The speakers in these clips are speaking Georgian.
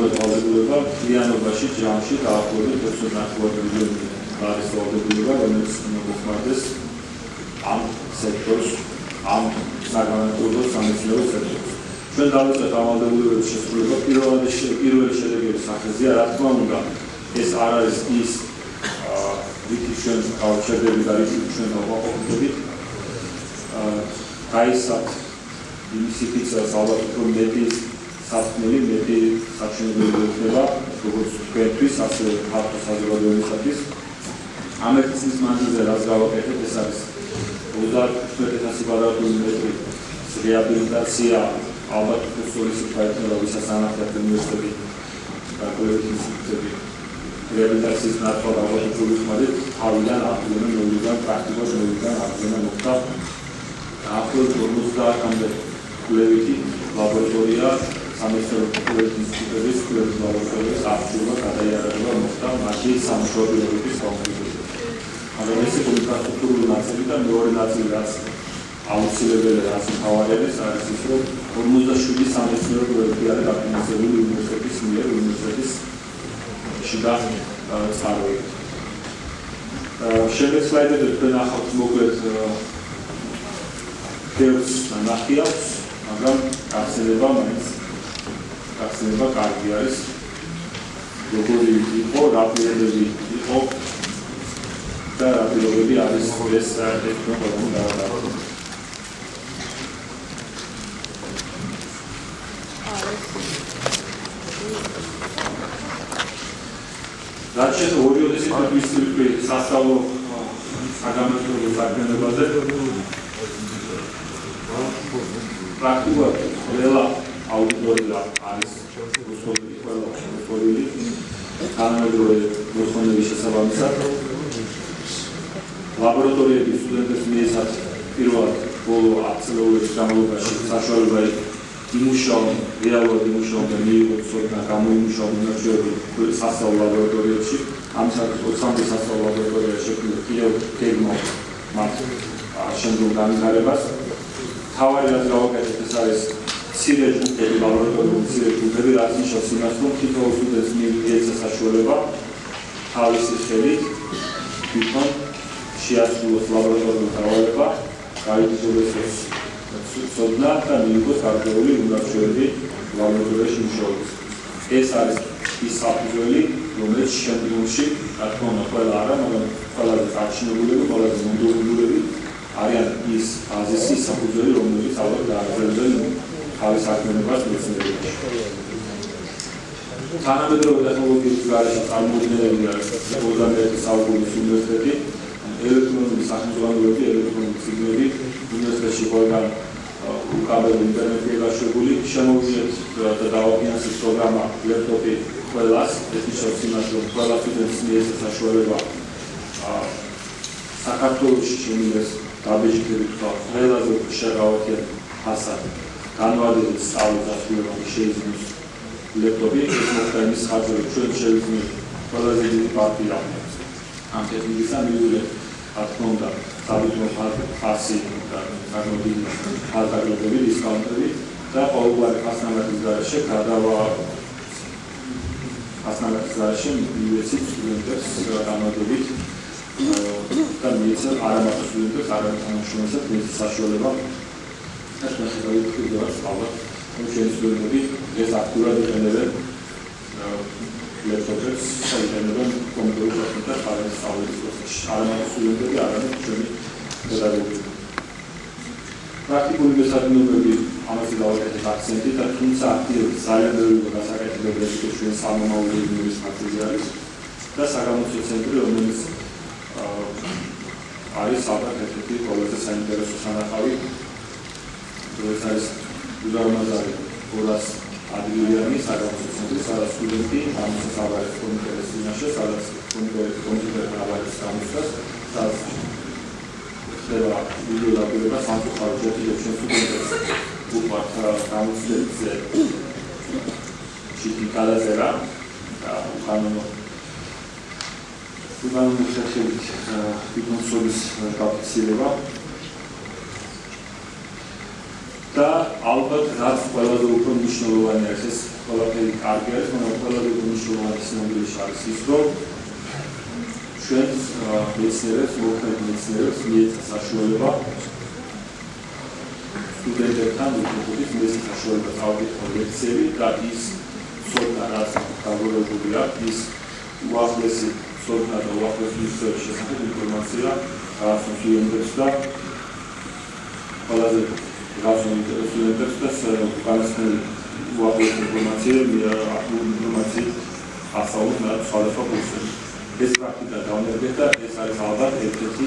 ალბათ ვალდებულება ფლიანობაში ჯამში დაახლოებით 29 მილიონი არის ვალდებულება, რომელიც მოხმარდეს ამ სექტორს, ამ საგანმანათლებლო სამეცნიერო სექტორს. ჩვენ დავიწყეთ ამ ვალდებულებების შესრულება პირველად პირველი შედეგების სახეზეა, რა თქმა უნდა, ეს არ არის ის რითი ჩვენ გავჩერდები და რითი ჩვენ დავაყოფდებით. აა გაისად იმისითიც ალბათ უფრო მეტი საფრთხელი, მეტი საჩვენებელი იქნება, როგორც თქვენთვის, ასევე ფაქტო საზოგადოებისათვის. ამ ექციის მანძილზე რაც გავაკეთეთ, ეს არის 30000 კვადრატული მეტრი რეაბილიტაცია ალბათ ფოსოლის ფაიქნება ვისაც ანახეთ უნივერსიტეტი და კოლექციის ინსტიტუტები რეაბილიტაციის ნაცვლად ალბათ ვიხმარით თავიდან ახლოვან ნულიდან პრაქტიკულად ნულიდან ახლოვან მოხდა ახლოვან 50-მდე კვლევითი ლაბორატორია კვლევითი ინსტიტუტების კვლევითი ლაბორატორიის აღჭურვა გადაიარება მოხდა მაშინ სამშობლოების კონკრეტულ. მაგრამ ეს ინფრასტრუქტურული ნაწილი და მეორე ნაწილი რაც აუცილებელი რაც თავარების არის ის რომ 47 სამეცნიერო კვლევითი არის დაფინანსებული უნივერსიტეტის მიერ უნივერსიტეტის შიდა წარმოებით. შემდეგ სლაიდები თქვენ ახავთ მოკლედ დევს ნახიავს მაგრამ გახსენება მაინც გახსენება კარგი არის როგორი იყო რა პირობები იყო და რა პირობები არის ეს საერთო პრობლემა და რაჩენ ორი ოდესით ვისწრიფი სასწავლო საგამოწმებო საქმიანობაზე? პრაქტიკულად ყველა აუდიტორია არის რუსული ყველა რუსული თანამედროვე მოსონების შესაბამისად ლაბორატორიების სტუდენტებს მიეცათ პირველად ბოლო 10 წლების განმავლობაში საშუალება იმუშაონ რეალურად იმუშაონ და მიიღონ სწორად გამოიმუშაონ უნარჩვევები სასწავლო ლაბორატორიებში ამ საკითხს 20 სასწავლო ლაბორატორია შექმნა კიდევ გეგმა მათ შემდგომ განვითარებას. თავარი რაც გავაკეთეთ ეს არის ცირე ჯგუფები ლაბორატორიული ცირე ჯგუფები რაც ნიშნავს იმას რომ თითოეულ სტუდენტს მიიღება საშუალება. თავისი ხელით თვითონ შეასრულოს ლაბორატორიული დავალება გაიგრძელოს სოდნა და მიიღოს გარკვეული უნარჩვევები ლაბორატორიაში მუშაობის. ეს არის ის საფუძველი რომელიც შემდგომში რა თქმა უნდა ყველა არა მაგრამ ყველაზე გაჩნებულები ყველაზე მომდევნულები არიან ის ბაზისი საფუძველი რომელიც ალბათ დააგრძელებენ თავის საქმიანობას მეცნიერებაში. თანამედროვე ტექნოლოგიების გარეშე არის 21 საუკუნის უნივერსიტეტი, ელექტრონული სახელმწიფოები, ელექტრონული სიგნალები უნივერსიტეტში ყველგან უკაბელი ინტერნეტი გაშუებული, შემოვიეთ და დავაფინანსეთ პროგრამა ლეპტოპი ყველას, ეს ნიშნავს იმას, რომ ყველა სტუდენტს მიეცა საშუალება საქართველოს შემიძლია დაბეჭდებით ხო ყველაზე შეღავათი ფასად განვადებით სწავლის დასრულებამ შეიძლება ლეპტოპი ეს მოხდა იმის ხარჯები ჩვენ შეიძლება ყველაზე დიდი პარტია ამ ტექნიკის ამილულე რა თქმა უნდა საბუთო ფასი და წარმოდი ხალხები დისკაუნტები და ყოველგვარი ფასნამატის გარეშე გადავა ფასნამატის გარეშე მივეცით სტუდენტებს განვადებით და მიეცა არამარტო სტუდენტებს, არამედ თანამშრომლებსაც მიეცა საშუალება ეს მასშტაბით კიდევაც ალბათ ჩვენი სტუდენტები ეს აქტიურად იყენებენ ლეპტოპებს, საერთოდ კომპიუტერებს და ფაილებს სწავლის პროცესში. არამარტო სტუდენტები, არამედ ჩვენი პედაგოგები. პრაქტიკული მესადინობები ამაზე დავაკეთეთ აქცენტი და თუმცა აქტივები ძალიან ბევრი გასაკეთებლები ჩვენ სამომავლო ინჟინერიის ფაქტორი არის და საგამოცდო ცენტრი რომელიც არის ერთ-ერთი ყველაზე საინტერესო სანახავი ეს არის უზარმაზარი 200 ადგილიანი საგამოცდო სადაც სტუდენტი ამას საბარეს კომიტეტის წინაშე სადაც კომიტეტის კომიტეტის აბარეს გამოსვლას სადაც ხდება ვიდეო დაგვრება სამწუხაროდ შეგვიძლია ჩვენ სტუდენტებს უყვართ გამოცდილებზე ჩიტი კალაზერა და უკანონო უკანონო შეხედვით ფინანსების დაფიქსირება და ალბათ რაც ყველაზე უფრო მნიშვნელოვანი არის ეს ყველაფერი კარგი არის მაგრამ ყველაზე მნიშვნელოვანი ცნობილი არის ის რომ ჩვენ მეცნიერებს, მოქმედ მეცნიერებს მიეცა საშუალება სტუდენტებთან უბრალოდ ეს საშუალება წავიდეთ ლექციები და ის სოთა რაც დაგორებულია ის უახლესი სოთა და უახლესი ისტორიის შესახებ ინფორმაცია რაც სტუდენტებს და ყველაზე რაც სტუდენტებს და უკანასკნელი უახლესი ინფორმაცია ინფორმაცია ასაუბრეთ სხვადასხვა კურსებში ეს პრაქტიკა დავნერგეთ და ეს არის ალბათ ერთ-ერთი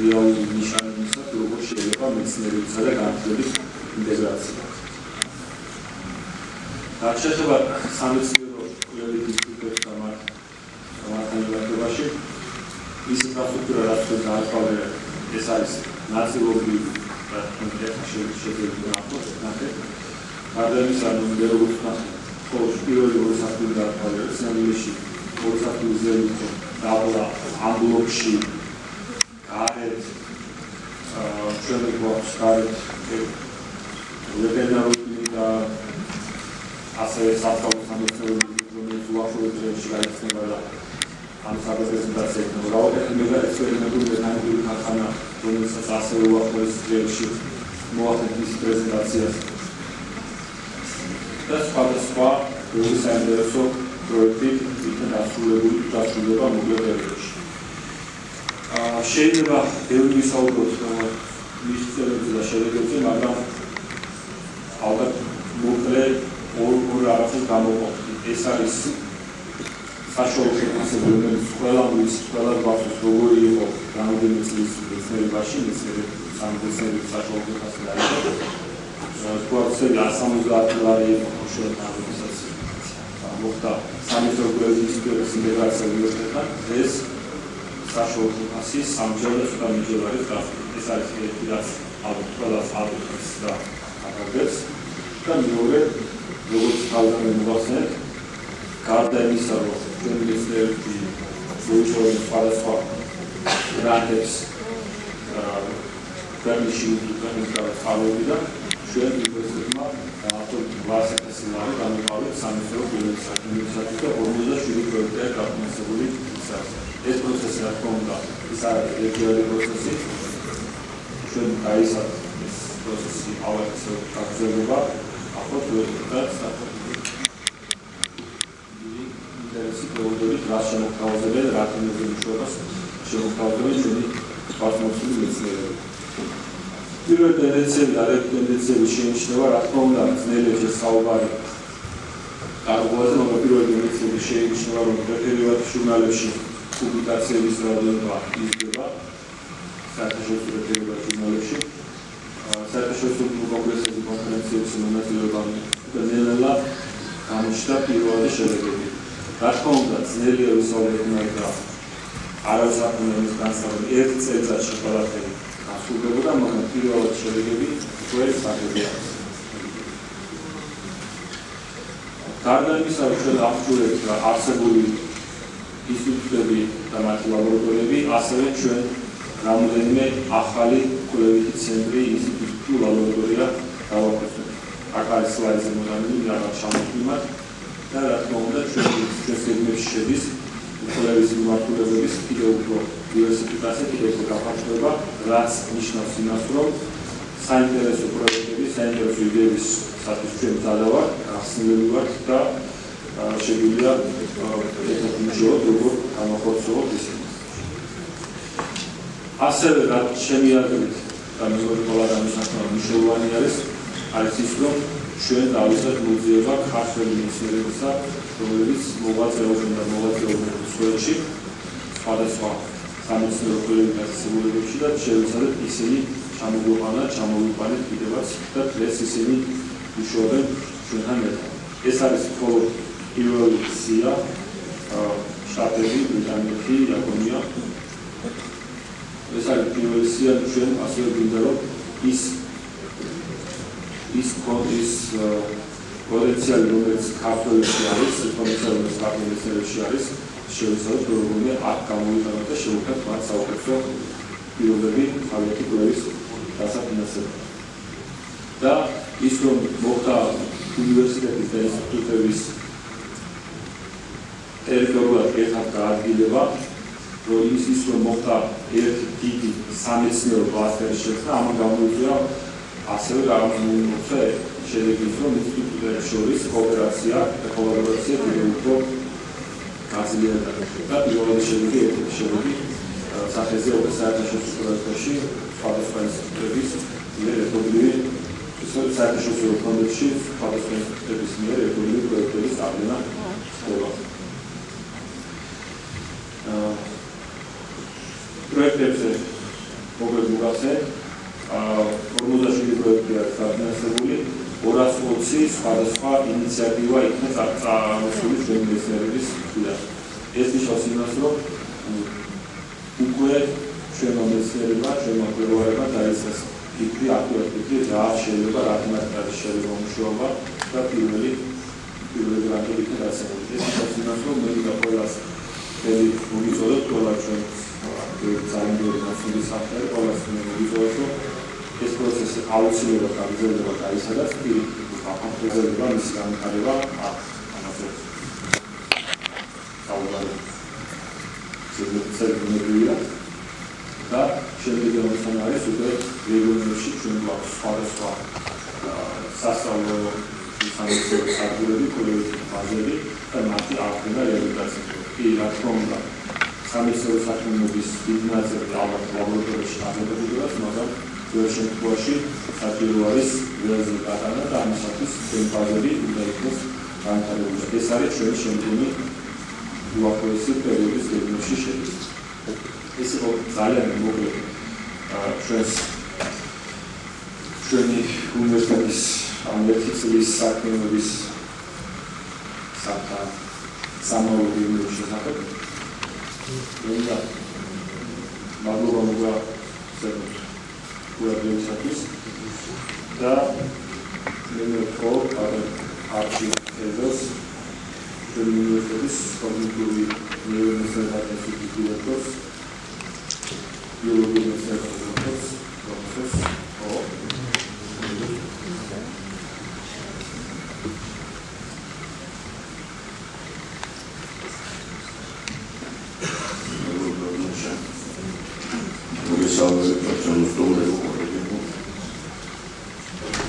რეალური ნიშანი იმისა, როგორ შეიძლება მეცნიერებისა და განათლების ინტეგრაცია. რაც შეეხება სამეცნიერო კვლევით ინსტიტუტებს და მათ მათთან მიმართებაში, ის ინფრასტრუქტურა, რაც ჩვენ დაასწავლეთ, ეს არის ნაწილობრივი რომ როგორც ნახეთ, ხოლმე პირველი ორი საფუძველი დაასწავლეთ, სინამდვილეში ორი საფუძველი იყო დაბლა ამ ბლოკში გარეთ ჩვენ გვაქვს გარეთ. ლეგენდარული და ასე საფრთხე სამეცნიერო რომელიც უახლოეს დღეში გაიხსნება და ამ საპრეზენტაციას მორავეთ მე და ექსპერიმენტული მექანიკური ქარხანა რომელსაც ასე უახლოეს დღეში მოახერხეთ ის პრეზენტაციას და სხვადასხვა როგორი საინტერესო პროექტი იქნა დასრულებული დასრულება პერიოდში. აა შეიძლება ბევრი ვისაუბროთ მის წელებზე და შედეგებზე, მაგრამ ალბათ მოკლე ორ ორ რაღაცას გამოყოფდი. ეს არის საშუალო შეფასება, რომელიც ყველა მის ყველა გვახსოვს, როგორი იყო რამდენი წლის მეცნიერებაში, მეცნიერების სამეცნიერო საშუალო შეფასება არის. თქვა, რომ 170 ლარი შეიძლება მოხდა სამეცნიერო ინსტიტუტის ინტეგრაცია უნივერსიტეტთან ეს საშუალო ფასი სამჯერ და ცოტა მიჯერ არის გასული ეს არის ერთი რაც ალბათ ყველას ალბათ და აღარდეს და მეორე როგორც თავზე მოგახსენეთ გარდა იმისა რომ ჩვენ მეცნიერები მოიწოდეთ სხვადასხვა გრანტებს ქვეყნის უნივერსიტეტის გამოცდილებიდან ჩვენ უნივერსიტეტმა ვასაკესი ლარი გამიყავით სამეცნიერო ბიოლოგიასა და 47 პროექტია გაფინანსებული ეს პროცესი რა თქმა უნდა ის არის რეგიონალური პროცესი. ჩვენ გაისად ეს პროცესი ავაქსო გაგრძელება ახლა პროექტა ინტერესი პროექტები რა შემოთავაზებენ რა თემებზე მუშაობას შემოთავაზებენ ჩვენი პარტნიორები მეცნიერები პირველი ტენდენციები და ტენდენციები შეიმჩნევა, რა თქმა უნდა, ძნელია საუბარი. კარგოაზე, მაგრამ პირველი ტენდენციები შეიმჩნევა, რომ რეფერირებად ჟურნალებში პუბლიკაციების რაოდენობა იზრდება. საერთაშორისო რეფერირებად ჟურნალებში. საერთაშორისო კონგრესების კონფერენციებში მონაწილეობა ნელ-ნელა გამოჩნდა პირველი შედეგები. რა თქმა უნდა, ძნელია ვისაუბროთ და არავის განსხვავებული ერთ წელიწადში ყველაფერი ასრულებოდა, მაგრამ პირველად შედეგები ჩვენ საფეთია. გარდა იმისა, რომ ჩვენ აღჭურვებთ არსებული ინსტიტუტები და მათი ლაბორატორიები, ასევე ჩვენ რამდენიმე ახალი კვლევითი ცენტრი ინსტიტუტი ლაბორატორია გავაკეთეთ. აქ არის სლაიდზე მოდანილი რაღაც შემოქმნით და რა თქმა უნდა ჩვენ ჩვენ სეგმენტში შედის კვლევის მიმართულებების კიდევ უფრო დივერსიფიკაცია კიდევ უფრო გაფართოება, რაც ნიშნავს იმას, რომ საინტერესო პროექტები, საინტერესო იდეების სათვის ჩვენ ძალავარ, ახსნილები ვართ და შეგვიძლია ერთად მუშაობ, როგორ გამოხორციელოთ ისინი. ასევე რაც ჩემი აზრით და მეორე ყველა გამოსახულება მნიშვნელოვანი არის არის ის რომ ჩვენ დავიწყეთ მოძიება ქართული მეცნიერებისა რომელიც მოღვაწეობენ და მოღვაწეობენ სკოლებში სხვადასხვა სამეცნიერო კვლევებებში და შევეცადეთ ისინი ჩამოგვიყვანა, ჩამოვიყვანეთ კიდევაც და დღეს ისინი უშუალოდ ჩვენთან ერთად. ეს არის მხოლოდ პირველი სია შტატები, ბრიტანეთი, იაპონია. ეს არის პირველი სია ჩვენ ასევე გვინდა რომ ის ის კოდის პოტენციალი რომელიც ქართულში არის, პოტენციალი რომელიც ქართულში არის, შევეცადოთ როგორია აქ გამოვიყენოთ და შევუქმნათ მათ საუკეთესო პირობები ხალხი კვლევის დასაფინანსებლად. და ის რომ მოხდა უნივერსიტეტის და ინსტიტუტების ტერიტორიულად ერთად გაადგილება, რომ ის ის რომ მოხდა ერთი დიდი სამეცნიერო კლასტერი შექმნა, ამან გამოიწვია ასევე გამოიწვია შედეგი, რომ ინსტიტუტების შორის კოოპერაცია და კოლაბორაცია კიდევ უფრო გაზიარდა და პირველი შედეგი ერთი შედეგი სახეზე ოპერაციაშორის პროექტში სხვადასხვა ინსტიტუტების მიერ ერთობლივი საერთაშორისო ფონდებში სხვადასხვა ინსტიტუტების მიერ ერთობლივი პროექტების აღდგენა ხდება. პროექტებზე აა 47 პროექტი არის დაფინანსებული 220 სხვადასხვა ინიციატივა იქნა წამოსული ჩვენი მეცნიერების მხრიდან. ეს ნიშნავს იმას, რომ უკვე ჩვენო მეცნიერება, ჩვენო მკვლევარება დაიწყეს ფიქრი, აქტიური ფიქრი, რა შეიძლება რა თემატიკაზე შეიძლება მუშაობა და პირველი პირველი გრანტები იქნა გასაგები. ეს ნიშნავს იმას, რომ მე და ყველას ხელი მოგიწოდოთ ყველა ჩვენ ძალიან ბევრი მასული საფრთხე, ყველას მოგიწოდოთ, რომ ეს პროცესი აუცილებლად გაგრძელდება გაისადაც პირიქით აფხაზება მისი განვითარება ამაზე. საუბარი ზედმეტია და შემდეგი ამასთან არის უკვე რეგიონებში ჩვენ გვაქვს სხვადასხვა სასწავლო სამეცნიერო სადგურები, კოლეჯები, ბაზები და მათი აღდგენა რეალიზაცია. კი, რა თქმა უნდა, სამეცნიერო საქმიანობის ბიზნესები ალბათ ლაბორატორიაში აღებებულებს, მაგრამ ძველ შემთხვევაში საჭირო არის რეალიზაცია გატანა და ამისათვის ჩვენ ბაზები უნდა იყოს განვითარებული. ეს არის ჩვენი შემდგომი უახლოესი პერიოდის გეგმებში შედის. ეს იყო ძალიან მოკლე ჩვენს ჩვენი უნივერსიტეტის ამ ერთი წლის საქმიანობის საფა სამაურო გეგმების შესახებ. მადლობა მოგა ზემოთ კურატორისათვის და მე ხო არჩი ეზოს ჩვენი უნივერსიტეტის კოგნიტიური ნეირომეცნიერების ინსტიტუტის biologia serverless process of Salve, facciamo storia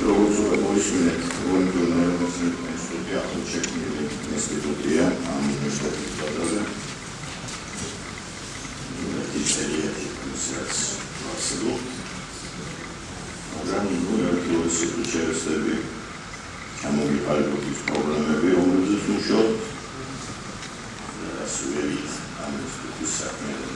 Როგორც უკვე მოისმინეთ, ვონდონეროს ინსტიტუტი ახალშექმნილი ინსტიტუტია ამ უნივერსიტეტის ბაზაზე. ის ერთ სადაც არსებობ. მაგრამ ნუ ერთგვარი სიტუაციები ჩამოგიყალიბების პრობლემები, რომელზეც მუშაობ. ასველი ამ სიტუაციის საქმეებით.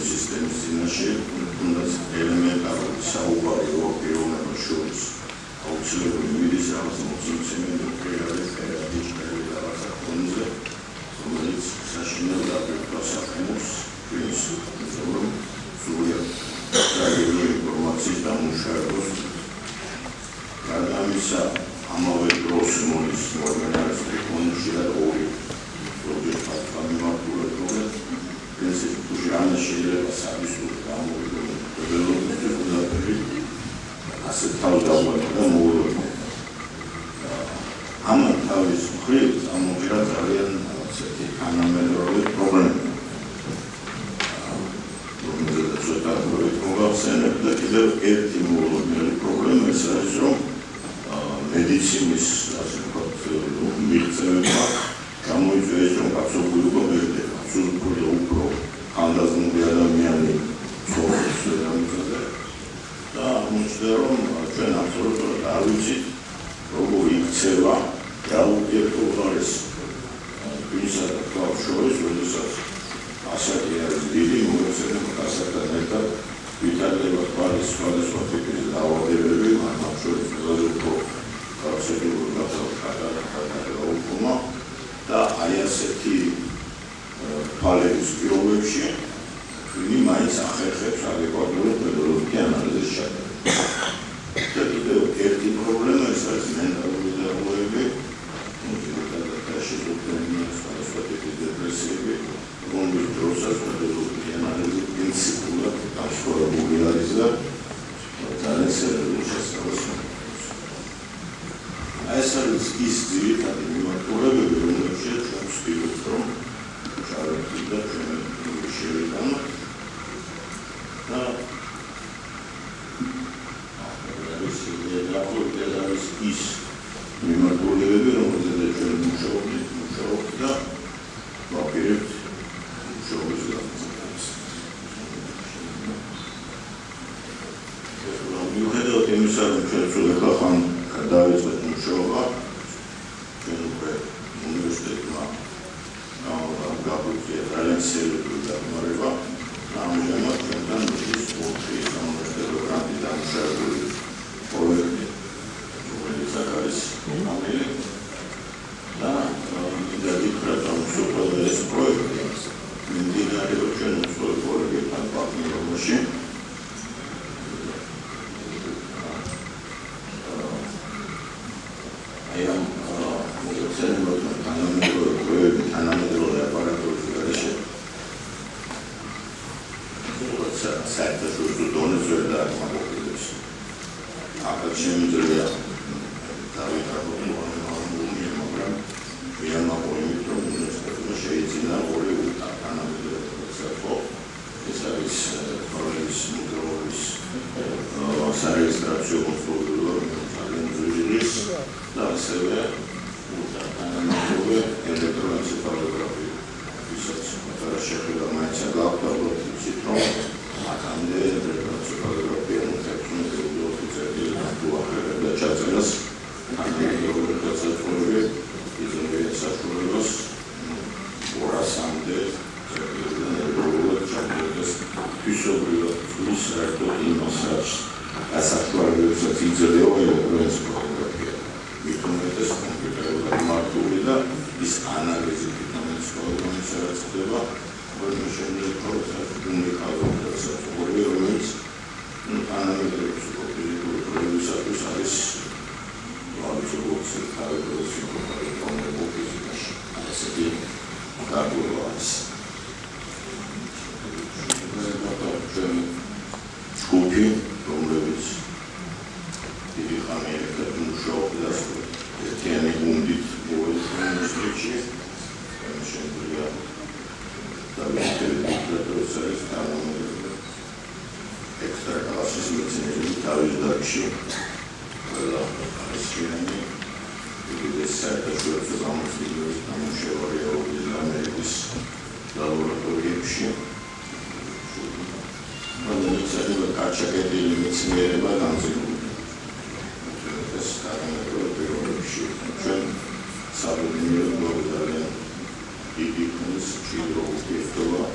სამხედრო სისტემის წინაშე თუნდაც ელემენტარული საუბარიო პიროვნებას შორის. აუცილებელი მიდის რაღაც მოცულცემენტო პირადად პერიოდით პერიოდით რაღაცა ფონზე რომელიც საშინელ დაბერდა საქმოს პირს რომ სრულიად დაგებული ინფორმაციის დამუშავებას. გარდა ამისა ამავე დროს მოდის ორგანიზაციის კონტროლში და ორი პროექტი ფაქტობრივად ეს ჟანა შეიძლება სამისური გამოვიდა და ველოდებოდა ასეთ თავდამოებდა მოუვა მეცნიერება განზრებული. ეს კარანაკრო პირველში ჩვენ საბუნებრივ მოგდარიან დიდი ქუნის ჭირო უკეთობა.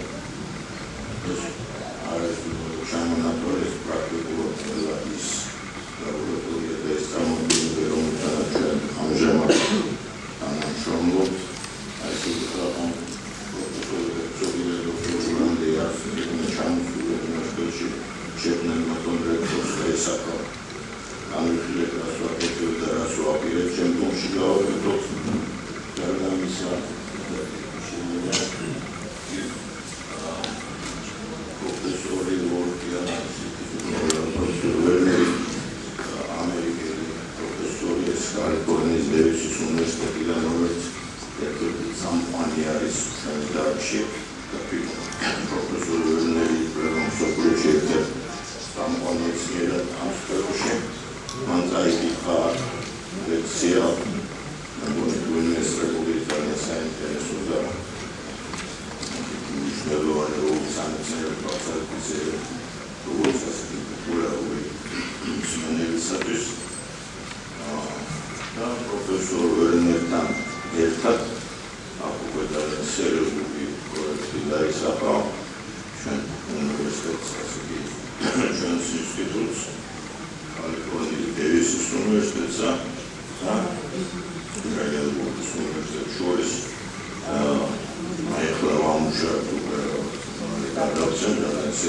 100% ეს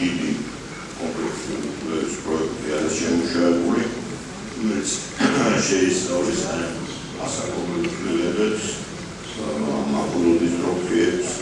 დიდი კომპლექსური პროექტი არის შემუშავებული, რომელიც შეისწავლის ასაკობრივ პირებს, მაკულობის ტროფიებს,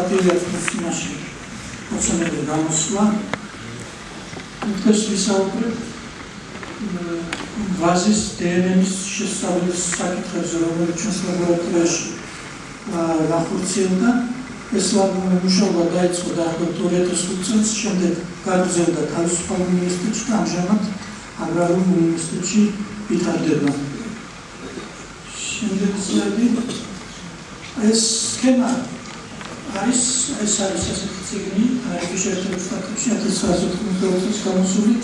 პატრიოტის მაშინ მოწმენდა გამოსვლა ეს ვისაუბრებ ვაზის დნმ-ის შესწავლის საკითხებზე, რომელიც ჩვენს ლაბორატორიაში განხორციელდა. ეს მუშაობა დაიწყო დაახლოებით 2005 წელს, შემდეგ გაგრძელდა თავისუფალ უნივერსიტეტში და ამჟამად აგრარულ უნივერსიტეტში ვითარდება. შემდეგ ზედი ეს სქემა არის ეს არის ასეთი ციგნი, არის ერთ-ერთი სტატუსი 1990 წელს გამოსული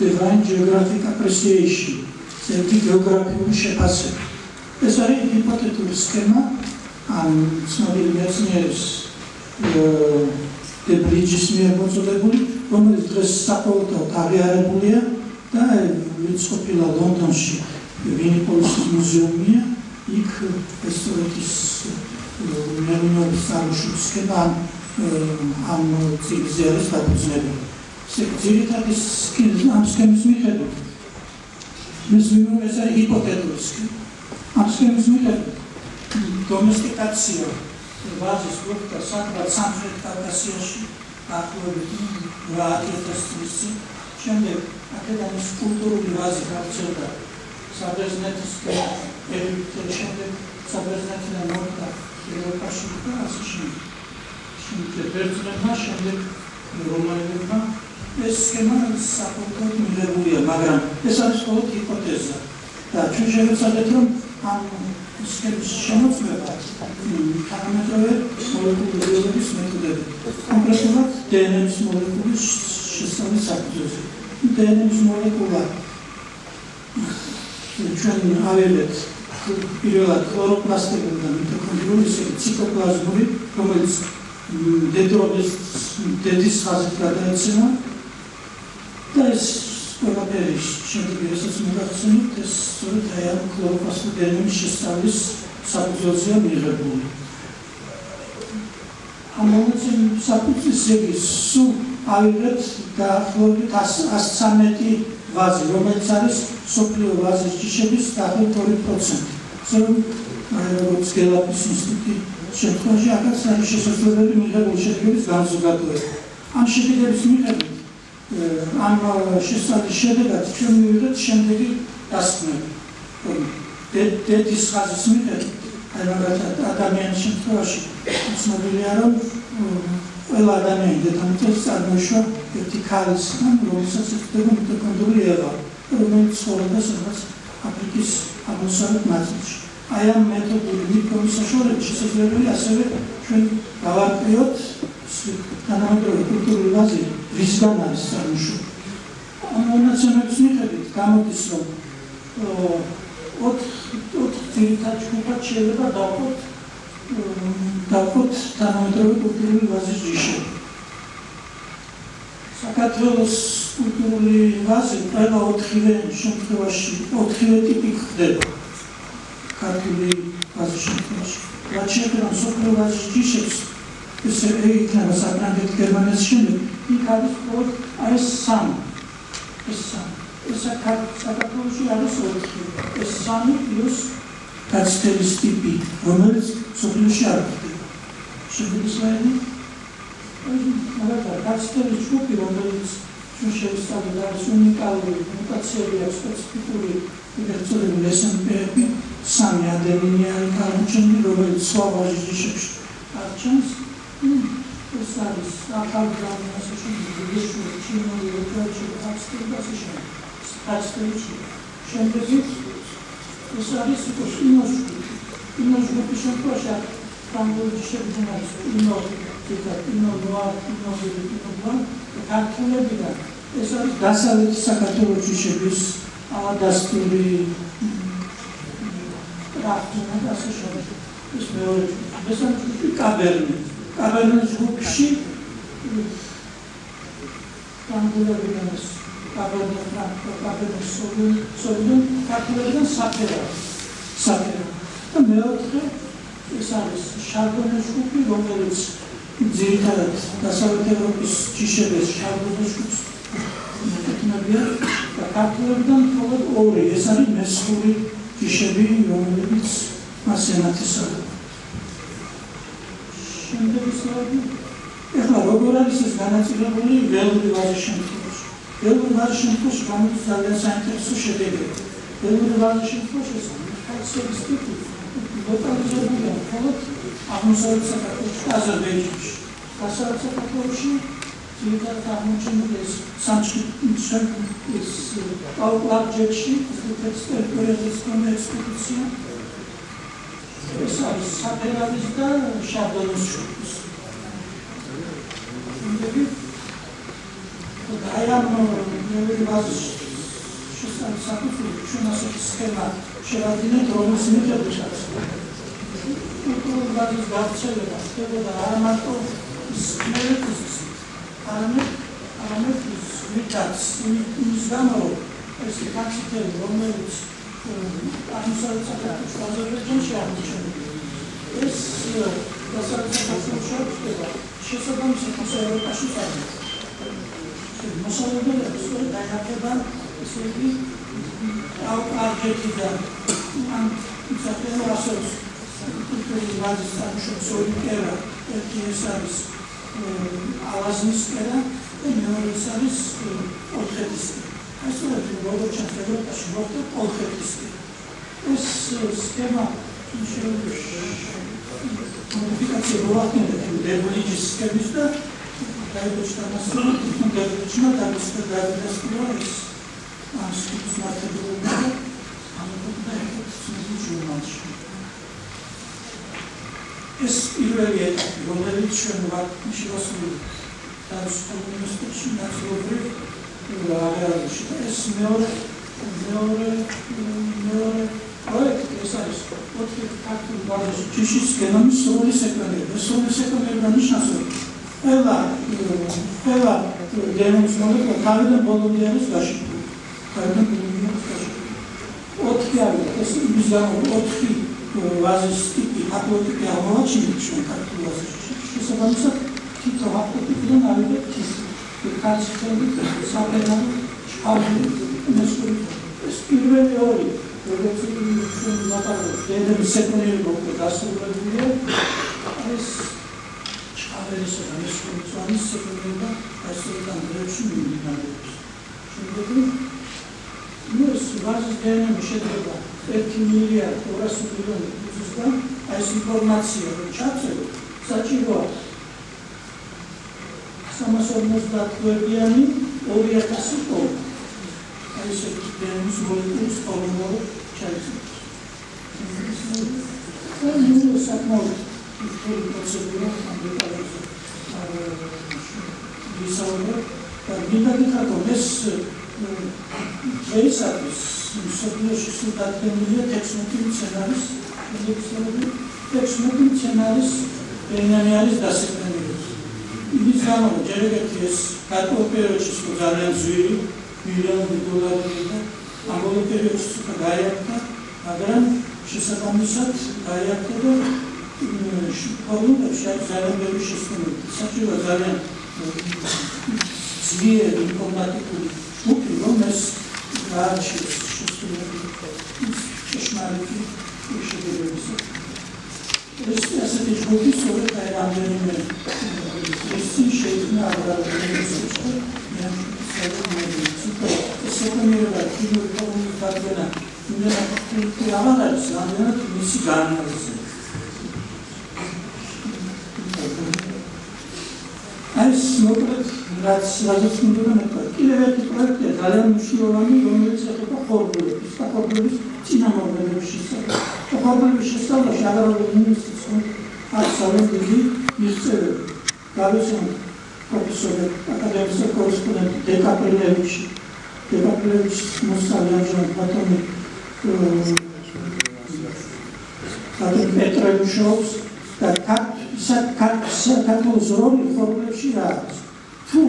Divine Geographic Appreciation, ზეგი გეოგრაფიული შეფასება. ეს არის ჰიპოთეტური სქემა ამ ცნობილი მეცნიერის დებრიჯის მიერ მოწოდებული, რომელიც დღეს საყოველთაოდ აღიარებულია და ვიწყობილა ლონდონში ვინიპოლისის მუზეუმია, იქ ეს ის ნემინოვის სამშუბლსკება ამ ციგზე არის დაფუძნებული. ძირითადი ამ სქემის მიხედვით ეს ვიმო ეს არის ჰიპოთეტური სქემა. ამ სქემის მიხედვით დომესტიკაცია ვაზის გრუპთა საკმაოდ სამხრეთ კავკასიაში ახლობით 8000 წლის წინ შემდეგ აქედან ის კულტურული ვაზი გავრცელდა საბერძნეთის ეგვიპტეში შემდეგ საბერძნეთიდან მოხდა ევროპაში და ასე შემდეგ. შემდეგ ბერძნებმა, შემდეგ რომაელებმა ეს სქემა საფუძვლად მიღებულია, მაგრამ ეს არის მხოლოდ ჰიპოთეზა. და ჩვენ შევეცადეთ, რომ ამ სქემის შემოწმება თანამედროვე მოლეკულების მეთოდები. კონკრეტულად დნმ-ის მოლეკულის შესწავლის საფუძველზე. დნმ-ის მოლეკულა ჩვენ აველეთ პირველად ქლოროპლასტიკური და მიტოქონდრიული ციტოპლაზმური, რომელიც დედრობის დედის ხაზით გადაეცემა და ეს ყველაფერი შემდეგი რასაც მოგახსენებთ ეს სწორედ აი ამ ქლოროპლასტური შესწავლის საფუძველზეა მიღებული. ამ მომენტში საფუძვლის ზეგი სულ ავიღეთ დაახლოებით 113 ვაზი, რომელიც არის სოფლიო ვაზის ჯიშების დაახლოებით 2%. ზემ როგორც გელაპის ინსტიტუტი შემთხვევაში აქაც არის შესაძლებელი მიღებული შედეგების განზოგადოება. ამ შედეგების მიხედვით ამ შესაძლებელი შედეგად ჩვენ მივიღეთ შემდეგი დასკვნები. დედის ხაზის მიხედვით აი მაგალითად ადამიანის შემთხვევაში ცნობილია რომ ყველა ადამიანი დედამიწას წარმოიშვა ერთი ქალისგან, რომელსაც ეხება მიტოქონდრიული ევა, რომელიც ცხოვრობდა სადღაც აფრიკის აღმოსავლეთ ნაწილში. აი ამ მეთოდური მიდგომის საშუალებით შესაძლებელი ასევე ჩვენ გავარკვიოთ თანამედროვე კულტურული ბაზი რისგან არის წარმოშობილი. ამ მონაცემების მიხედვით გამოდის რომ ოთხ ძირითად ჯგუფად შეიძლება დავყოთ დავყოთ თანამედროვე კულტურული ბაზის ჯიშები. საქართველოს კულტურული ბაზი ყველა ოთხივე შემთხვევაში ოთხივე ტიპი ხდება. ქართული ბაზის შემთხვევაში. რაც შეეხება სოფლიო ბაზის ჯიშებს, ეს იქნება საფრანგეთ გერმანიის შემდეგ, იქ არის მხოლოდ აი ეს სამი. ეს სამი. ეს საქართველოში არის ოთხი. ეს სამი პლუს კაცთელის ტიპი, რომელიც სოფლიოში არ ხდება. შეგვიძლია მაგრამ კაცთელის ჯგუფი, რომელიც ჩვენ შევისწავლეთ, არის უნიკალური მუტაციები აქვს სპეციფიკური ინერციული SMP-ები, სამი ადამიანი არის გამოჩენილი, რომელიც სხვა ვაჟიშებში არჩენს. ეს არის ახალი განმასში დიდი ჩინური ოპერაცია ფაქტიკაში. ფაქტიკაში. შემდეგი ეს არის კოსმოს კინოს ჯგუფის შემთხვევაში ფრანგული შედგენა კინო და კინო ნოა კინო კინო ქართულებიდან ეს არის დასავლეთ საქართველოს ჯიშების დასტური ტრაქტინა და ასე შემდეგ. ეს მეორე მესამე კაბერნი. კაბერნის ჯგუფში ფრანგულებიდან ეს კაბერნი კაბერნის სოლი სოლი ქართულებიდან საფერა. საფერა. და მეოთხე ეს არის შარდონის ჯგუფი, რომელიც ძირითადად დასავლეთ ევროპის ჯიშების შარდონის ჯგუფს ეკუთვნებიან და ქართულებიდან მხოლოდ ორი, ეს არის მესხური ჯიშები, რომლებიც მას ენათესავება. შემდეგი სლაიდი. ეხლა როგორ არის ეს განაწილებული ველური ვაზის შემთხვევაში? ველური ვაზის შემთხვევაში გამოდის ძალიან საინტერესო შედეგები. ველური ვაზის შემთხვევაში ეს ფაქციის ტიპი ლოკალიზებულია მხოლოდ აღმოსავლეთ საქართველოში, აზერბაიჯანში. დასავლეთ საქართველოში ძირითადად აღმოჩენილი ეს სამშობლო ის პაუკლარჯეთში, ეს ტერიტორიაზის კონე ექსპედიცია. ეს არის საფერავის და შაბდონის შუქის. და აი ამ ნოველი ბაზის შესაძლებელი ჩვენ ასეთი სქემა შევადგინეთ, რომელიც მიხედვითაც კულტურული გავრცელება ხდებოდა არა მარტო სმერეთის, არამედ არამედ მითაც იმის გამო ეს ფაქტები, რომელიც აღმოსავლეთ საქართველოს აზერბაიჯანში აღმოჩნდა. ეს დასავლეთ საქართველოს ხდება შესაბამისად ევროპაში წავა. მოსალოდნელად სწორედ დაინახება ესე იგი არგენტიდან ან საქართველოს ასოს კულტურის ბაზის სამშობლოს ორიკერა ერთი ეს არის ალაზნის კერა და მეორე ეს არის ოლხეთის ეს არის როგორც ჩანს ევროპაში მოხდა ოლხეთის ეს სქემა მოდიფიკაცია მოახდინეთ დებოლიჯის სქემის და დაიბეჭდა მასწავლე თვითონ დაიბეჭდა დაიბეჭდა დაიბეჭდა ის ამ სიტუაციას მართლობა ამიტომ დაიბეჭდა ჟურნალში ეს პირველი ეტაპი რომელიც ჩვენ ვართ შევასრულე და უნივერსიტეტში ნაცნობრივ აღარაში ეს მეორე მეორე მეორე პროექტი ეს არის ოთხი ფაქტური ბაზისი ჭიშის გენომის სრული სეკვენირება სრული სეკვენირება ნიშნავს რომ ყველა ყველა გენომის მოლეკულა თავიდან ბოლომდე არის გაშიფრული თავიდან ბოლომდე არის გაშიფრული ოთხი არის ეს იმის გამო ოთხი ვაზის ტიპი აპლოტიპი აღმოაჩინეთ ჩვენ ქართულ ვაზში შესაბამისად თითო აპლოტიპიდან ავიღეთ თითო კაცები საფერმო ჭავი მესური ეს პირველი ორი როგორც ჩვენ ნაპარებს დედები სეკუნდერები უკვე დასრულებულია. ეს ჭავერისა და მესური წვანის სეკუნდერება ასეთთან დროში მიმდინარეობს. შემდეგი ну ეს ვაზის დენები შედგება 1 მილიარდ 200 მილიონი აი ეს ინფორმაცია რომ ჩაწერო საჭიროა 350 გვერდიანი 2000 ტონა ესეთი დემის მოლეკულის პოლიმორი ჩაიწერეს. ნუ საკმაოდ ისტორიული პროცედურა ამ დეტალებზე ვისაუბრებ და მინდა გითხრათ ეს დღეისათვის მსოფლიოში სულ დადგენილია 16 მცენარის 16 მცენარის ენანი არის დასაქმებული. იმის გამო ჯერ ერთი ეს კარტო პერიოდში ძალიან ძვირი მილიონი დოლარი და ამავე პერიოდში გაიარქა, მაგრამ შესაბამისად გაიარქა და პრობლემებში ძალიან ბევრი შესაძლებელი. საჭირო ძალიან ძლიერი ინფორმატიკული ჯგუფი, რომ ეს გააჩნდეს შესაძლებელი ჭეშმარიტი შედეგებისა. ეს ასეთი ჯგუფი სწორედ აი რამდენიმე ეს შეიძლება აღარ სეკუნდერა კიდევ პრობლემა დაგენა იმენა თუ ამაყობს რამდენად მისი განმავლობა ეს მოკლედ რაც რაც უნდა მეკვა კიდევ ერთი პროექტი ძალიან მნიშვნელოვანი რომელიც ეხება ხორბლების წინამორბედებში და ხორბლების შესწავლაში აღარ ინვესტიცია არ სავენდი მისწერები გავისუნ პროფესორი აკადემიის კორესპონდენტი დეკაპრილევიჩი დეკაპრილევიჩის მოსწავლეა ბატონი ბატონი პეტრევიშოვს და საქართველოს როლი ფორმებში რა არის? თუ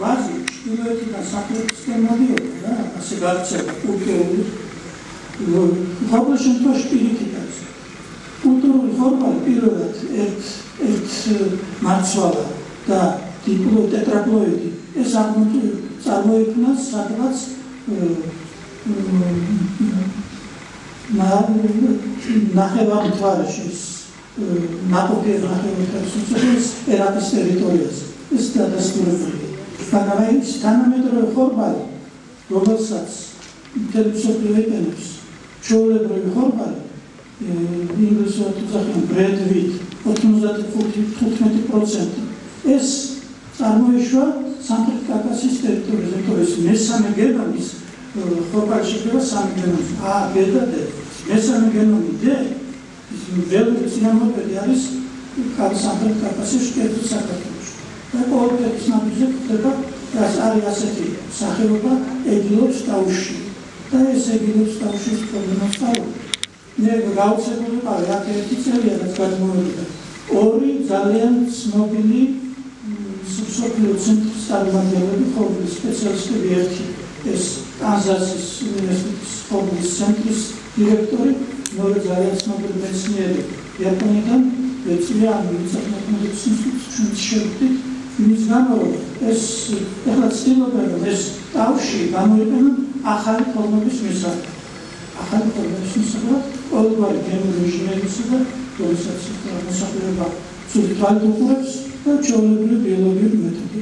ვაზი ჩრდილოეთიდან სამხრეთისკენ მოდიოდა რა ასე კულტურული ყოველ შემთხვევაში პირიქით არის. კულტურული ფორმა პირველად ერთ ერთ მარცვალა და დიპლო ტეტრაპლოიდი ეს წარმოიქმნა სადღაც ნახევარმთვარეში ნაკოფი ნახევარმთვარეში ერაყის ტერიტორიაზე ეს დადასტურებულია ეს თანამედროვე ხორბალი რომელსაც ინტელექტუალური ეპენებს ჩვეულებრივი ხორბალი ინგლისურად უძახიან ბრედვით 95-15% ეს წარმოიშვა სამხრეთ კავკასიის ტერიტორიაზე, თუ ეს მესამე გენომის ხორბალში შეება სამი გენომი. ა, ბ და დ. მესამე გენომი დ ველური წინამორბედი არის სამხრეთ კავკასიის კერძო საქართველოში. და ყოველთვის ნაბიჯზე ხდება რაც არის ასეთი სახეობა ეგილობს ტაუში. და ეს ეგილობს ტაუშის პრობლემას თავი. მე ვიყავი აქ ერთი წელია რაც გადმოვიდა. ორი ძალიან ცნობილი სოფლიო ცენტრის წარმომადგენლები ხობლის სპეციალისტები ერთი ეს კანზასის უნივერსიტეტის ხობლის ცენტრის დირექტორი მეორე ძალიან ცნობილი მეცნიერი. იაპონიიდან ეწია მიწათმოქმედების ინსტიტუტში შევხვდით იმის გამო ეს ეხლა ცდილობენ რომ ეს ტავში გამოიყენონ ახალი ფორმების მისაღებად ახალი ფორმების მისაღებად ყოველგვარი გენური ინჟინერისა და როდესაც მოსახლეობა ცუდი თვალით უყურებს და ჩვეულებრივი ბიოლოგიური მეთოდი.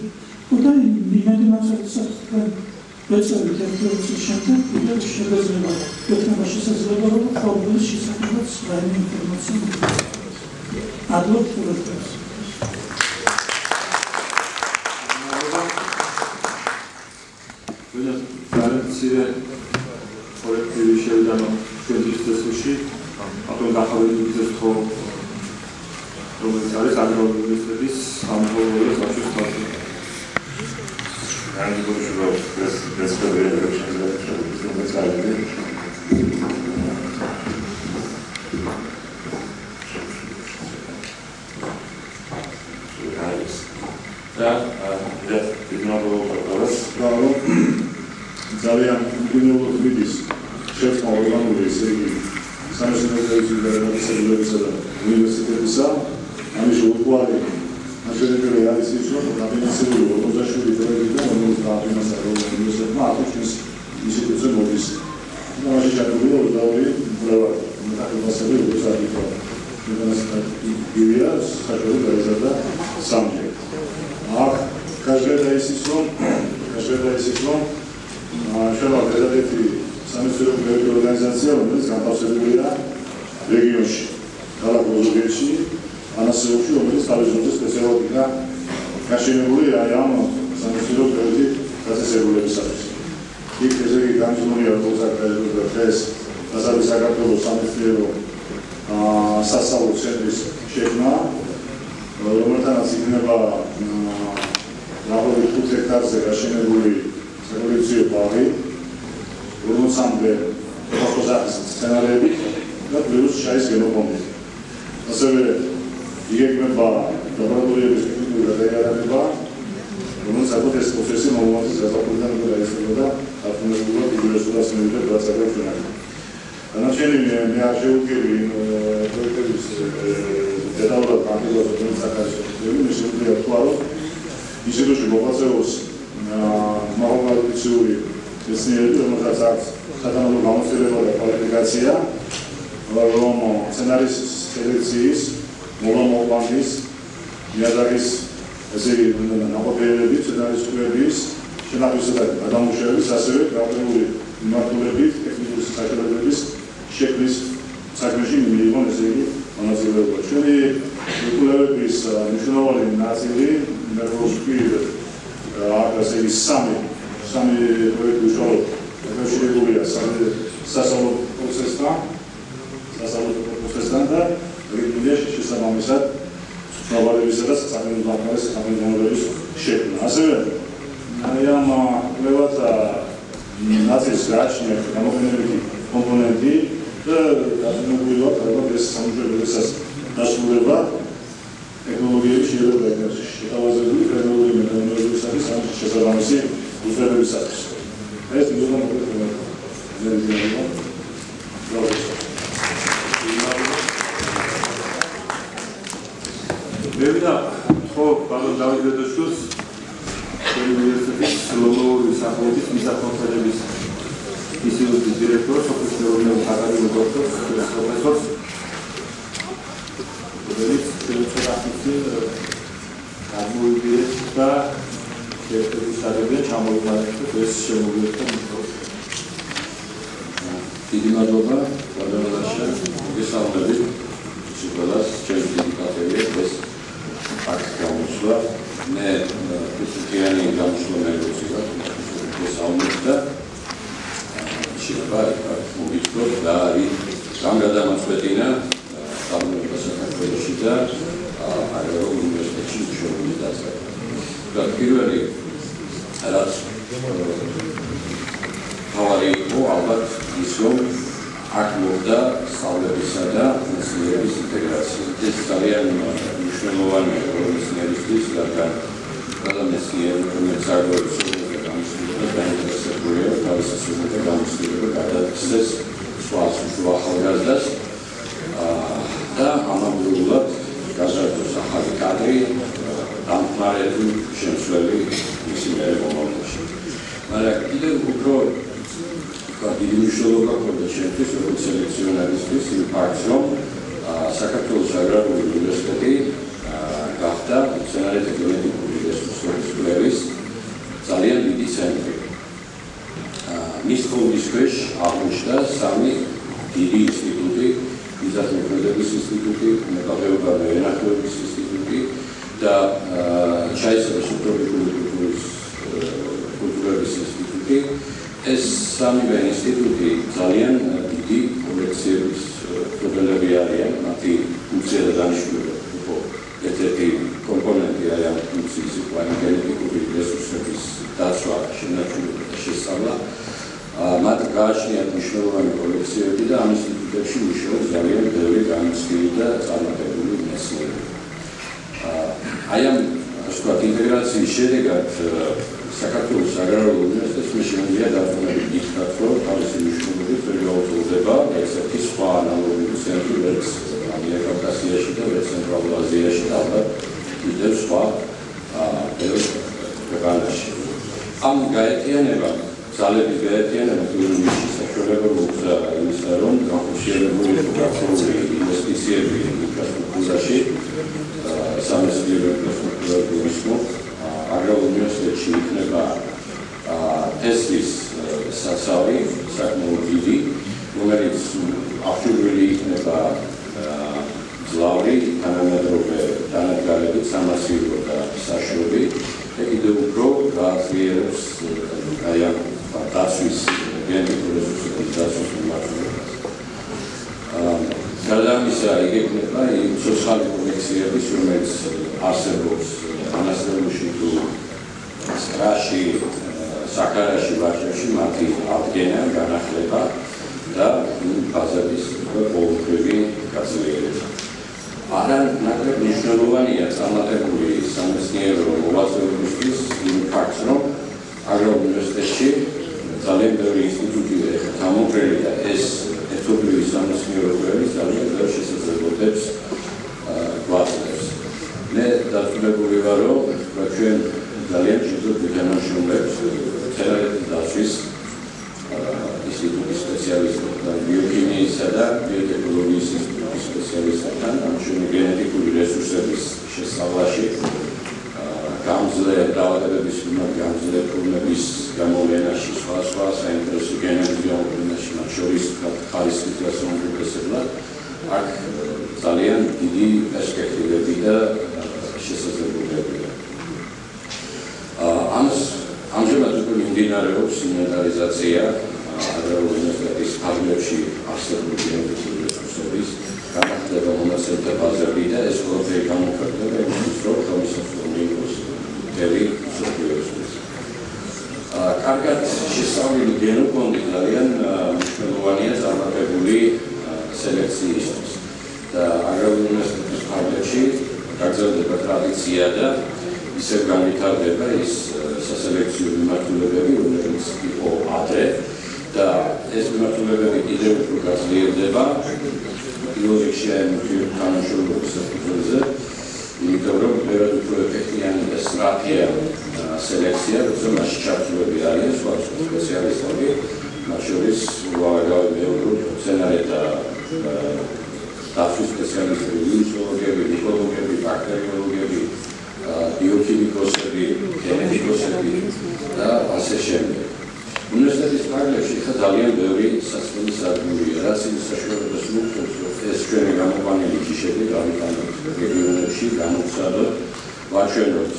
და იმედი მასალისა მეცნიერული ერთეულის შემდეგ კიდევ შეგეძლება გეთამა შესაძლება რომ პრობლემის შესახებაც რაიმე ინფორმაცია მიგვიყვანოს. ადლობთ პროგრამას. ვიდრე გარანცია კოლექტივი შევიდანა ჩვენთვის წესში ატომ დახავებული წესო რომელიც არის აგროუნივერსიტეტის სამხედრო საბჭოს თავმჯდომარე From the side. და for us. რომ ძალიან მიგუნებოდ მიდის შეწყო ორგანული ესე იგი სამეცნიერო განათლებისა და უნივერსიტეტისა ამის უთვალე მასშტაბური არის ის რომ დაბინაცებული 47 პროექტიდან 50 რომ უნივერსიტეტმა აკუთვნის ინსტიტუცია მოდის და მასში ჩართულია 22 მკვლევარი მეტაკლასები როგორც აკითხა უნივერსიტეტი გივია საერთოდ გაიზარდა სამჯერ აქ გაჟღერდა ისიც რომ გაჟღერდა ისიც რომ შენობა ერთადერთი სამეცნიერო პროექტი ორგანიზაცია რომელიც განთავსებულია რეგიონში ქალაქ ოზურგეთში ანასეულში რომელიც თავისუფლად სპეციალობითა გაშენებული აი ამ სამეცნიერო პროექტი დაწესებულებისათვის იქ ესე იგი აქ გაჟღერდა დღეს დასავლეთ საქართველოს სამეცნიერო სასწავლო ცენტრის შექმნა რომელთანაც იქნება ნაბოლი 5 ჰექტარზე გაშენებული რევოლუციო ბაღი 40-მდე ფოტოზახის სცენარები და პლუს შაის გენოფონდი. ასევე იგეგმება ლაბორატორიების ტექნიკური გადაიარება, რომელიც აქ ეს პროცესი მომავალში გაზაფხულიდან უნდა გაიხსნებოდა აფრინებულად იგივესურას მიუხედავად გასაგებ ჩვენად. განაჩენი მე არ შეუგები პროექტების დეტალურად განხილვაზე რომელიც საკავშირო მე შეგვიძლია თქვა რომ ინსტიტუტში მოღვაწეობს მაღალკვალიფიციური მეცნიერები რომელსაც აქვს სათანადო გამოცდილება და კვალიფიკაცია რომ სცენარის სელექციის მოლამოყვანის ნიადაგის ესე იგი ნაყოფიერების სცენარის სკრების შენახვის და გადამუშავების ასევე გაფრთხილებული მიმართულებით ტექნიკური საჭიროებების შექმნის საქმეში მიიღონ ესე იგი მონაწილეობა. ჩვენი კულტურების მნიშვნელოვანი ნაწილი ნერვოსკი აქ ასე იგი სამი სამი პროექტი უშუალოდ დაკავშირებულია სასწავლო პროცესთან სასწავლო პროცესთან და რეგულირ შესაბამისად ცნობალებისა და სახელმწიფო ბანკების სახელმწიფოების შექმნა. ასევე აი ამ კვლევათა ნაწილს გააჩნია გამოყენებითი კომპონენტი და გაზნებულია ალბათ ეს სამუშაოებისას დასრულება ტექნოლოგიების შეიძლება ეგრე შეთავაზებული ტექნოლოგიური მეტოდოლოგიისათვის ამ შესაბამისი უზრებებისათვის. ეს მიზანი მოგვიყვება. ზერზიანობა. მე ვიდა ხო ბალონ დავით დედოშვილს უნივერსიტეტის ლოგოური სახელობის მისახონსალების ინსტიტუტის დირექტორს, ოფისის მეურნეობის აკადემიის დოქტორს, პროფესორს. რომელიც შეუცდომელი გამოვიდეთ და ერთ-ერთი საგებია ჩამოიყვანეთ ეს შემოგვიყვება მიკროფონი. დიდი მადლობა, ბადალაშა, მოგესალმებით. სიტყვას ჩემს დედიკატებია ეს აქ გამოსვლა. მე ფიზიკიანი გამოსვლა მეგობრებია. მოგესალმებით და შეიძლება მოგიწოდოთ და არის გამგადამაწყვეტინა სამეურნეო საქართველოსში და აგრარულ უნივერსიტეტში მშობლი დაწყება. და პირველი რაც თავარი იყო ალბათ ის რომ აქ მოხდა სწავლებისა და მეცნიერების ინტეგრაცია. ეს ძალიან მნიშვნელოვანია მეცნიერისთვის, რადგან ყველა მეცნიერი რომელიც აგრარულ და დაინტერესებულია თავის სიუჟეტზე გამოსtildeება გადაიქცეს სხვა სხვა ახალგაზრდას და ამავდროულად გაზარდოს ახალი კადრი დამყარებული შემსვლელი მისი მერე მომავალში. მაგრამ კიდევ უფრო დიდი მნიშვნელობა ჰქონდა ჩემთვის როგორც სელექციონერისტის იმ ფაქტს რომ საქართველოს აგრარული უნივერსიტეტი გახდა მცენარეთა გენეტიკური რესურსების კვლევის ძალიან დიდი ცენტრი. მის ხოლმის ქვეშ აღმოჩნდა სამი დიდი ინსტიტუტი, მიზანმოქმედების ინსტიტუტი, მეტალურგია და ენერგოების ინსტიტუტი და ჩაისება სუპერკულტურის კულტურების ინსტიტუტი. ეს სამივე ინსტიტუტი ძალიან დიდი კოლექციების პრობლემები არიან, მათი ფუნქცია და დანიშნულება უფრო ერთ-ერთი კომპონენტი არის ამ ფუნქციის უკვე გენეტიკური რესურსების დაცვა, შენარჩუნება და შესწავლა. მათ გააჩნიათ მნიშვნელოვანი კოლექციები და ამ ინსტიტუტებში მუშაობს ძალიან ბევრი განცდილი და წარმატებული მეცნიერი. აი ამ ასე ვთქვათ ინტეგრაციის შედეგად საქართველოს აგრარულ უნივერსიტეტს მე შემიძლია დარწმუნებით გითხრათ, რომ თავისი მნიშვნელობით ვერ გაუძლდება ერთ-ერთი სხვა ანალოგიური ცენტრი ვერც ამიერკავკასიაში და ვერც ცენტრალურ აზიაში და ალბათ კიდევ სხვა ბევრ ქვეყანაში. ამ გაერთიანება ძალების გაერთიანება ტურიზმის საშუალება მოგვცა იმისა, რომ განხორციელებული პრაქტიკული ინვესტიციები ინფრასტრუქტურაში სამეცნიერო ინფრასტრუქტურა ტურიზმო აგრარულ უნივერსიტეტში იქნება ტესტის სასწავლი საკმაოდ დიდი, რომელიც აღჭურვილი იქნება ზლავრი თანამედროვე დანადგარებით სამასივო და საშუალო და კიდევ უფრო გააზრიერებს აი ამ დაცვის გენეტიკურ რესურსების დაცვის მიმართულებას. გარდა ამისა, იგეგმება იმ სოციალური კოლექციების, რომელიც არსებობს საკარაში, ვარშავში მათი აღდგენა, განახლება და ფაზების ყოველდღიური გაზრდილება. არა ნაკლებ მნიშვნელოვანია წარმატებული სამეცნიერო მოღვაწეობისთვის იმ ფაქტს, რომ აგრარულ უნივერსიტეტში ძალიან ბევრი ინსტიტუტია გამოფრენილი და ეს ეთობრივი სამეცნიერო კვლევის ძალიან ბევრ შესაძლებლობებს გვაწევს. მე დაწუნებული ვარ, რომ ჩვენ ძალიან შეძლოთ ვიდანაშრომლებს თერაპიის დაცვის ინსტიტუტის სპეციალისტებთან და ბიოქიმიისა და ბიოტექნოლოგიის ინსტიტუტის სპეციალისტებთან ამ ჩვენი გენეტიკური რესურსების შესწავლაში გამძლე დაავადებების მიმართ გამძლე პრობლემების გამოვლენაში სხვა სხვა საინტერესო გენების გამოვლენაში მათ შორის ხარისხის გასაუმჯობესებლად აქ ძალიან დიდი პერსპექტივები და შესაძლებლობებია. ამას ამჟამად უკვე მიმდინარეობს ინვენტარიზაცია აგრარულ უნივერსიტეტის ფარგლებში არსებული გენეტიკური რესურსების განახლება მონაცემთა ბაზები და ეს ყველაფერი გამოხატება იმის რომ თავისუფლად იყოს მთელი სოფლიოსთვის. კარგად შესწავლილი გენოფონდი ძალიან მნიშვნელოვანია წარმატებული სელექციისთვის და უნივერსიტეტის ფარგლებში გაგრძელდება ტრადიცია და ისევ განვითარდება ის სასელექციო მიმართულებები, რომელიც იყო ადრე და ეს მიმართულებები კიდევ უფრო გაზრდილდება ბიოლოგიაში ან თანაშრომლობის საფუძველზე, იმიტომ რომ ბევრად უფრო ეფექტიანი და სწრაფია სელექცია, როცა მასში ჩართულები არიან სხვა სპეციალისტები, მათ შორის ვარაუდები, სცენარეთა დაცვის სპეციალისტები, ვირუსოლოგები, მიკრობიოლოგები, ბაქტერიოლოგები, ბიოქიმიკოსები, გენეტიკოსები და ასე შემდეგ. უნივერსიტეტის ფარგლებში ხა ძალიან ბევრი სასწავლო სადგურია, რაც იმ საშუალებას მოგვცემს, რომ ეს ჩვენი გამოყვანილი ჯიშები გავიტანოთ რეგიონებში, გამოცადოთ, ვაჩვენოთ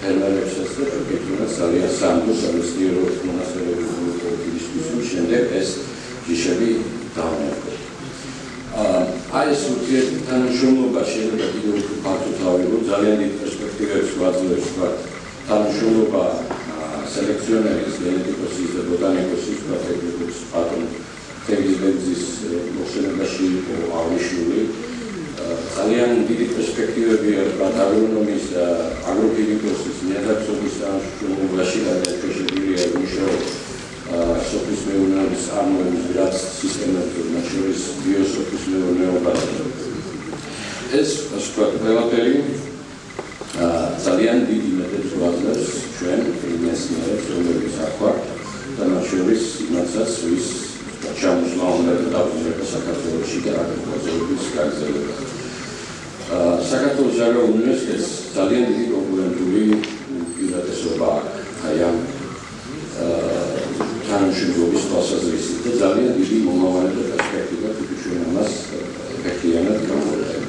ფერმერებსაც და თქვენაც ძალიან სამთო სამეცნიერო მონასტერების პოლიტიკის შემდეგ ეს ჯიშები დავნებოთ. აი ეს ურთიერთთანამშრომლობა შეიძლება კიდევ უფრო ფართოდ ავიღოთ, ძალიან დიდ პერსპექტივებს გვაძლევს თქვა თანამშრომლობა სელექციონერის, გენეტიკოსის და ბოტანიკოსის პროფესიის პატრონ თემიზბეძის მოხსენებაში იყო აღნიშნული. ძალიან დიდი პერსპექტივები აქვს აგრონომის და აგროფიზიკოსის ნიადაგსობის თანამშრომლობაში და შეშეგირია მუშაობა სოფლის მეურნეობის წარმოების რაც სისტემატურ მათ შორის ბიოსოფლის მეურნეობა ეს ასე ყველაფერი ძალიან დიდი მეტებს ვაძლევს ჩვენ ინვესტორებს რომლებიც აქვთ და მათ შორის იმასაც ვის ჩამოსვლა უნდა დავწეროთ საქართველოსში და აგროფიზიკის გაგზავნება საქართველოს აგრო უნივერსიტეტს ძალიან დიდი კონკურენტული პირადესობა აქვს აი ამ თანამშრომლობის თვალსაზრისით და ძალიან დიდი მომავალი და პერსპექტივა თვითონ ჩვენ ამას ეფექტიანად გამოვლენთ.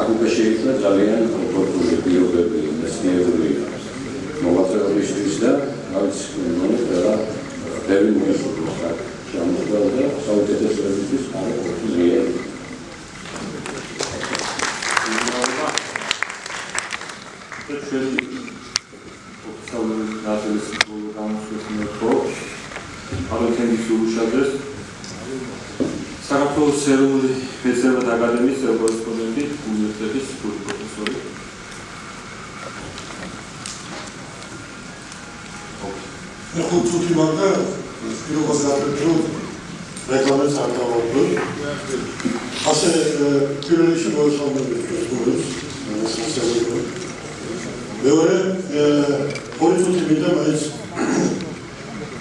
აქ უკვე შეიძლება ძალიან ოპორტუნი პირობები მეცნიერული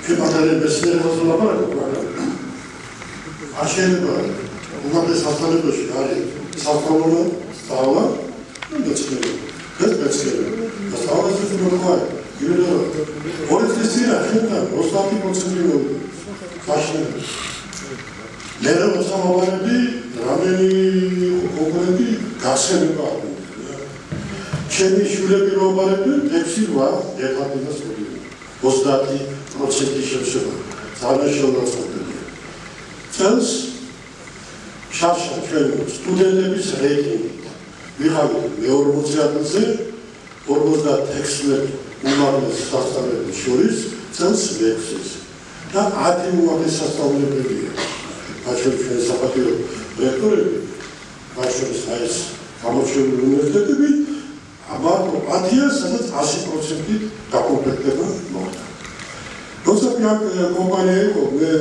შებატარებას ნერვას ლაპარაკობ, მაგრამ არ შეიძლება უგანდეს სასწავლებელში არის სამთავრობო სწავლა და მეცნიერება. ეს მეცნიერება. და სწავლაში როგორაა? გივლება. ორი წლის წინ ახლა 30-40 წელი გაშლილი. მე რა მოსამოვანები, რამდენი კონკრეტი გასენება ჩემი შვილები რომ არებდნენ 6 8 11 20 მოციქიშებშება თანაშემწოდნია. წელს ჩარშა ჩვენ სტუდენტების რეიტინგით ვიღავით მე-40 ადგილზე 56 უმაღლეს სასწავლებელს შორის წელს მეექვსის და 10 უმაღლეს სასწავლებელია. მაშინ ჩვენ საპატიო რექტორები მაშინ ეს გამოჩენილი უნივერსიტეტები აბა 10-ია სადაც 100%-ით დაკომპლექტება მოხდა. როცა კი აქ კომპანია იყო, მე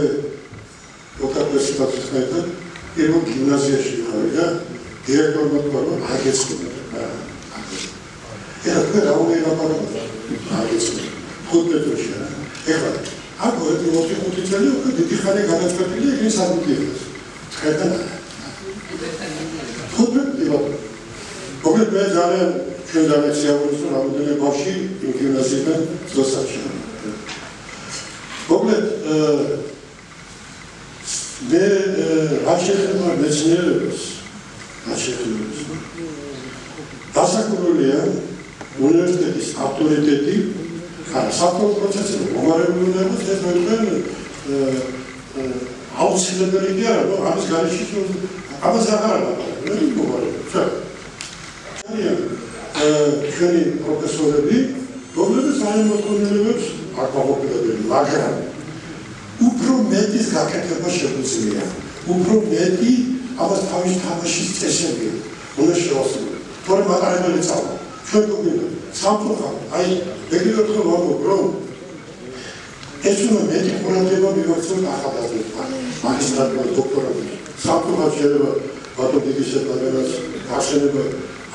ოქტომბერში ბატონთან პირველ გიმნაზიაში ვიყავი და დირექტორმა თქვა, რომ აგეცნობა. ერთხელ რაუნე ლაპარაკობდა. აგეცნობა. ხუთმეტრი შე. ეხლა აქ 25 წელი უკვე დიდი ხანი გადაწყვეტილია ეს აკუტიებს. ხედავთ? ხუთმეტრი ლაპარაკი. მოკლედ მე ძალიან ჩვენ დამეციანებს რომ რამოდენიმე ბავში გიმნაზიიდან ძოსაში. მოკლედ მე რა შეიძლება მეცნიერებს რა შეიძლება დასაკურულია უნივერსიტეტის ავტორიტეტი ხარ საფრთხე პროცესი მომარებული უნდა ეს მე აუცილებელი არა რომ ამის გარეშე ამას აღარ მგონი რა არის ჩვენი პროფესორები, რომლებიც აემოქმედებებს აკმაყოფილებელი, მაგრამ უფრო მეტის გაკეთება შეგვიძლია. უფრო მეტი ამას თავის თამაშის წესები უნდა შევასრულოთ. თორემ მატარებელი წავლა. ჩვენ გვინდა სამწუხა, აი ეგრევე რომ ვამბობ, რომ ეს უნდა მეტი ყურადღება მივაქციოთ ახალგაზრდებთან, მაგისტრატურა, დოქტორატურა. სამწუხა შეიძლება ბატონ დიდი შეფარებას გაშენება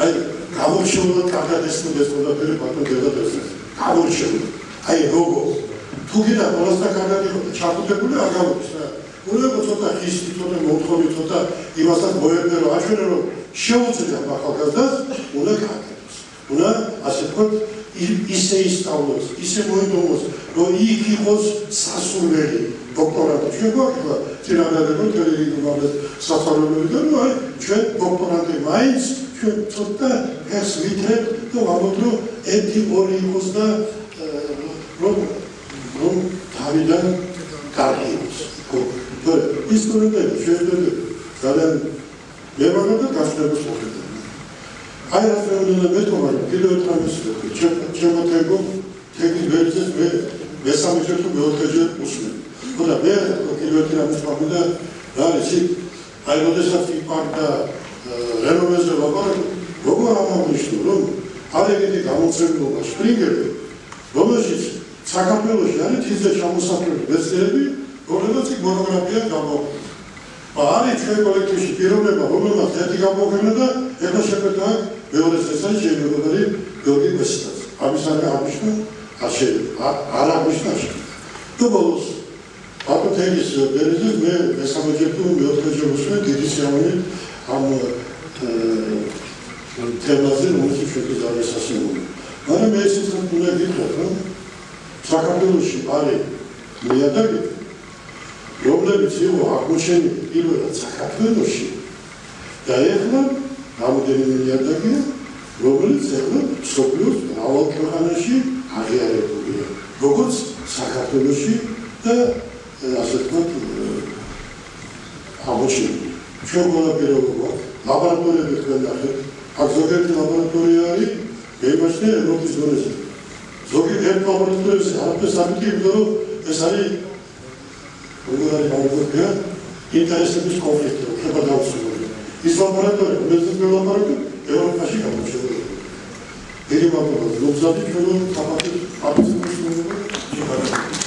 აი გამორჩეულად კარგად ესწრებს ყველაფერი ბატონ დედადას. გამორჩეულად. აი როგორ თუ კიდე ყველასთან კარგად იყო და ჩაკუტებული არ გამოდის რა. უნდა ცოტა ხისტი, ცოტა მოთხოვი, ცოტა იმასაც მოერდე რომ აჩვენე რომ შეუძლია ახალგაზრდას უნდა გააკეთოს. უნდა ასე ვთქვათ ისე ისწავლოს, ისე მოედომოს, რომ იქ იყოს სასურველი დოქტორანტი. ჩვენ გვაქვს წინადადება თელევიზიაზე საფრთხეები და ნუ აი ჩვენ დოქტორანტი მაინც ჩვენ ცოტა ეს ვითრებ და ვამბობ რომ ერთი ორი იყოს და რომ რომ თავიდან ხო, ის უნდა შეიძლება ძალიან მეგონა და გასწრებას მოხდება. აი ასე უნდა მეთქვა კიდევ ერთმანეთს შემოთებო თექის ვერცეს მე მესამე ჯერ თუ მეოთხე ჯერ უსმენ. ხო და მე კიდევ ერთი რამის მომდა რა არის აი როდესაც იპარდა რენომეზე ლაპარაკი, როგორ ამონიშნო, რომ არ ეგეთი გამოცემულობა სპრინგერი, რომელშიც საქართველოში არის თიზე ჩამოსახლები მეცნიერები, რომლებიც იქ მონოგრაფია გამოაქვეყნა. არის ჩვენ კოლექტივში პიროვნება, რომელმაც ერთი გამოაქვეყნა და ეხლა შეფერდა მეორე წესთან შემოგდარი გიორგი მესტას. ამის არ არ შეიძლება, არ აღნიშნა. და ბოლოს აბა თელის ბერიზე მე მესამე ჯერ თუ მეოთხე ჯერ უსმენ დიდი სიამოვნებით ამ თემაზე რომელიც შეიძლება ძალიან სასიამოვნო. მაგრამ მე ისიც უნდა გითხრათ, რომ საქართველოში არის მეადაგი, რომლებიც იყო აღმოჩენილი პირველად საქართველოში და ეხლა რამოდენიმე მეადაგია, რომელიც ეხლა სოფლიოს მრავალ ქვეყანაში აღიარებულია, როგორც საქართველოში და ასე ვთქვათ აღმოჩენილი ჩვენ ყველაფერობა გვაქვს. ლაბორატორიები თქვენ ნახეთ. აქ ზოგიერთი ლაბორატორია არის, მეიმაშნე ევროპის ზონაზე. 여기 대표가 오는데 앞에 사람들이 이거로 회사리 우리나라에 나오고 그냥 인터넷서비스 콘프렉트로 개발하고 쓰고 İslam paraları, Mesut Bey'in paraları, Erol Paşa'yı yapmış oluyor. Benim anlamadım. Yoksa bir köyün kapatır, atısını sunduğunu çıkartıyor.